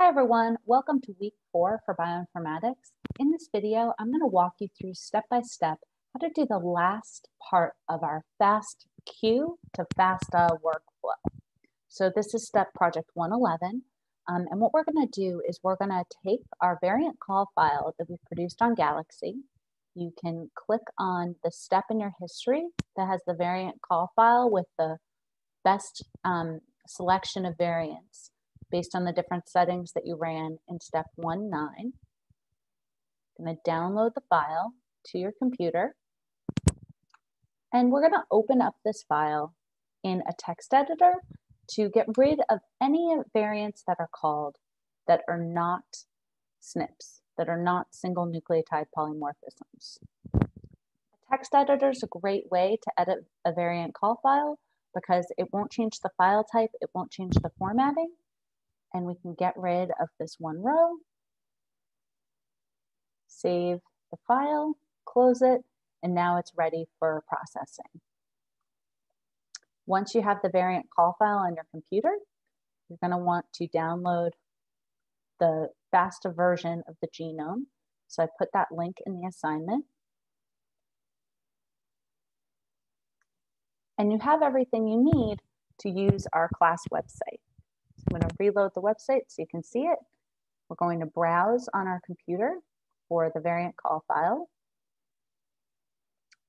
Hi everyone, welcome to week four for bioinformatics. In this video, I'm going to walk you through step by step how to do the last part of our FASTQ to FASTA workflow. So this is step project 111. Um, and what we're going to do is we're going to take our variant call file that we've produced on Galaxy. You can click on the step in your history that has the variant call file with the best um, selection of variants based on the different settings that you ran in step 1-9. I'm going to download the file to your computer. And we're going to open up this file in a text editor to get rid of any variants that are called that are not SNPs, that are not single nucleotide polymorphisms. A text editor is a great way to edit a variant call file because it won't change the file type, it won't change the formatting, and we can get rid of this one row, save the file, close it, and now it's ready for processing. Once you have the variant call file on your computer, you're going to want to download the FASTA version of the genome. So I put that link in the assignment. And you have everything you need to use our class website. I'm going to reload the website so you can see it. We're going to browse on our computer for the variant call file,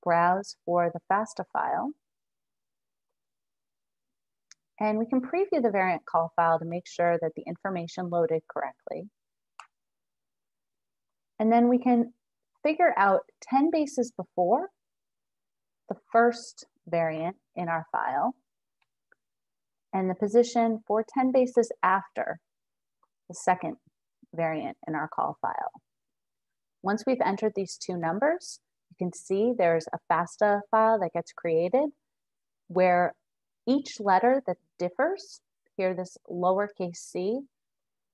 browse for the FASTA file, and we can preview the variant call file to make sure that the information loaded correctly. And then we can figure out 10 bases before the first variant in our file and the position for 10 bases after the second variant in our call file. Once we've entered these two numbers, you can see there's a FASTA file that gets created where each letter that differs, here this lowercase c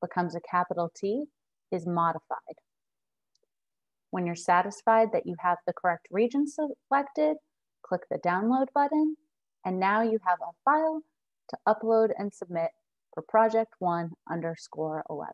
becomes a capital T, is modified. When you're satisfied that you have the correct region selected, click the download button, and now you have a file to upload and submit for project one underscore 11.